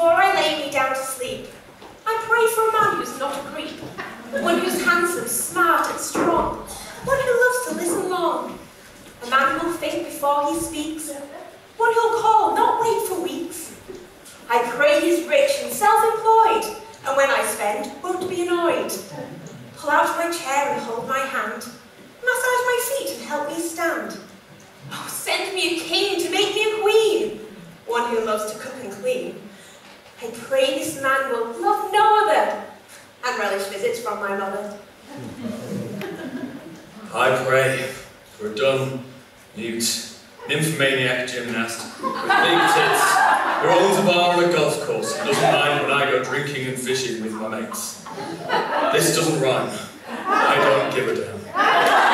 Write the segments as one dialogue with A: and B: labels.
A: before I lay me down to sleep. I pray for a man who's not a creep, one who's handsome, smart and strong, one who loves to listen long, a man who'll think before he speaks, one who'll call, not wait for weeks. I pray he's rich and self-employed, and when I spend, won't be annoyed. Pull out my chair and hold my hand, massage my feet and help me stand. Oh, send me a king to make me a queen, one who loves to cook and clean, I pray this man will love no other, and relish visits from my mother.
B: I pray for a dumb, mute, nymphomaniac gymnast with big tits who owns a bar on a golf course and doesn't mind when I go drinking and fishing with my mates. This doesn't rhyme. I don't give a damn.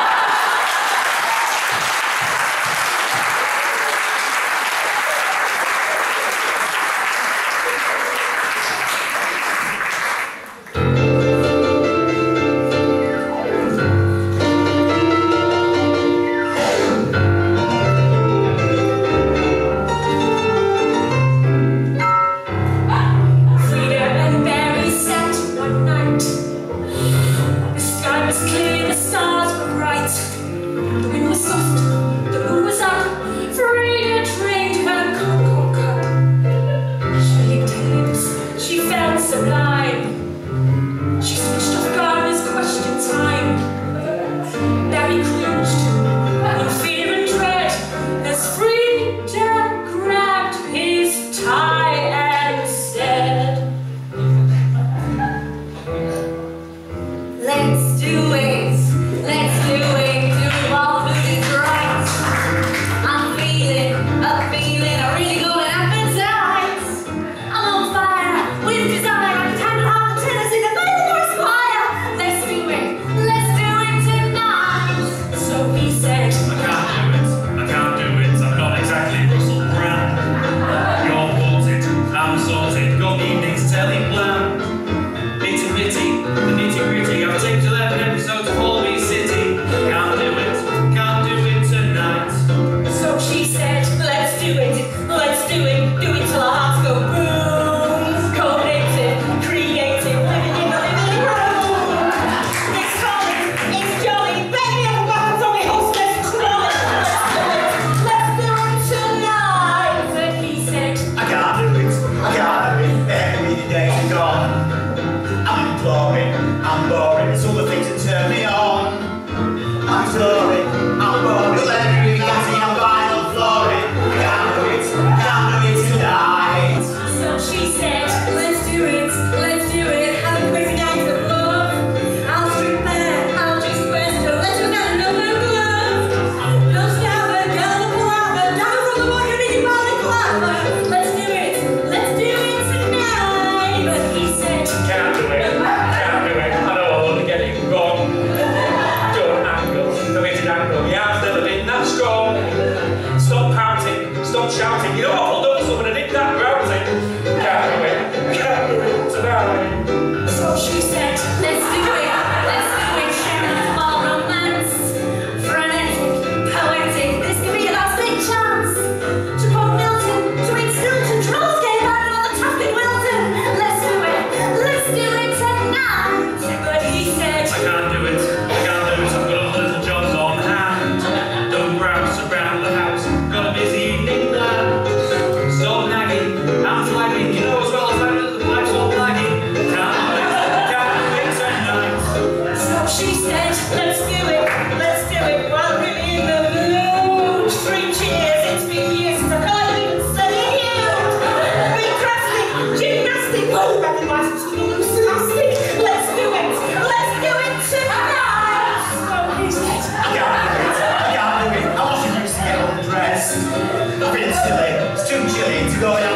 C: 正确认知到。